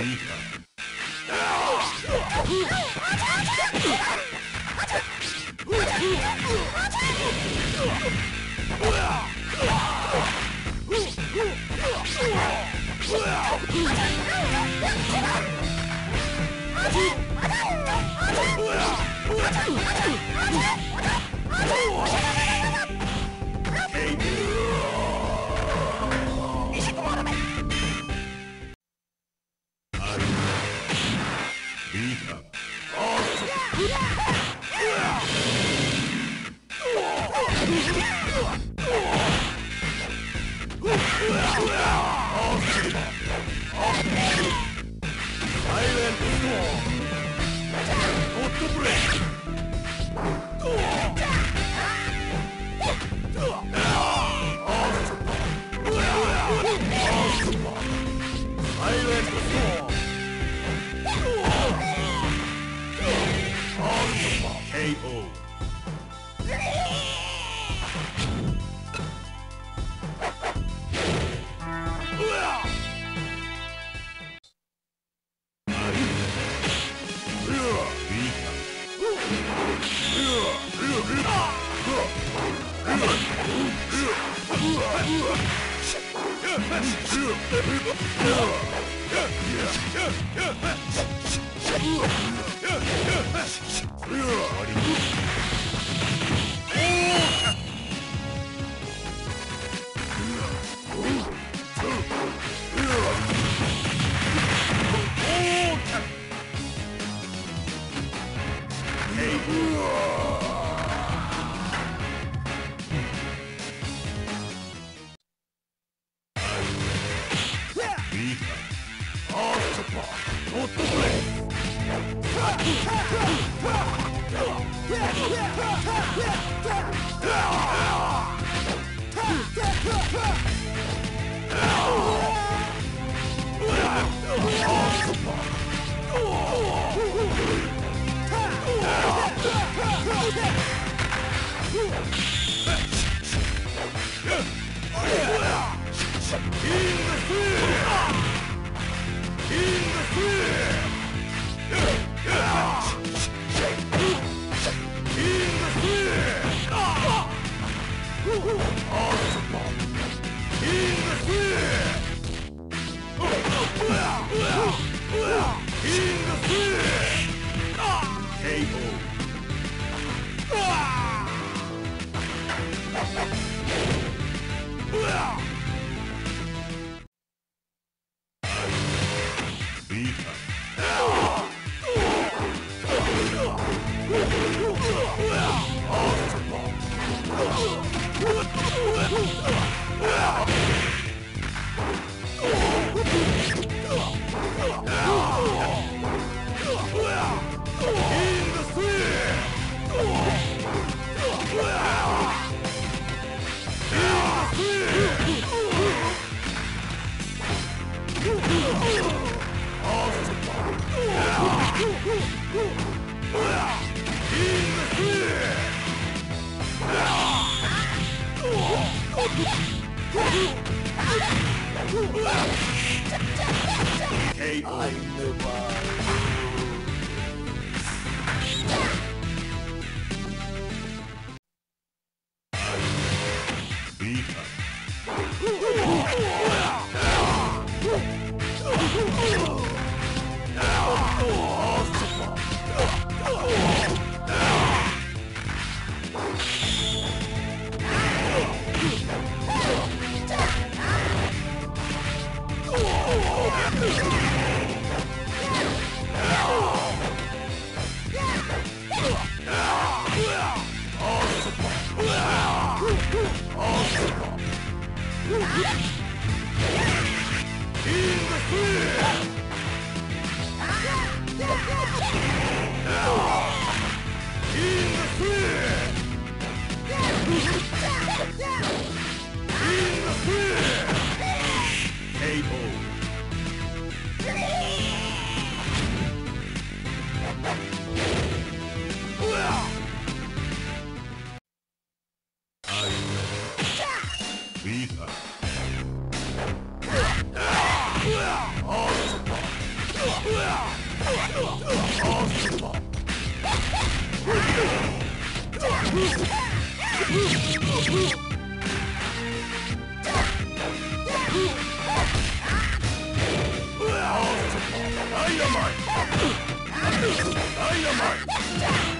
Oh! Silent Storm! KO. Yeah. いいかアースチョッパー乗ってくれアースッ i Lately. Yeah! Dynamite! Dynamite!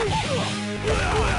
Ugh!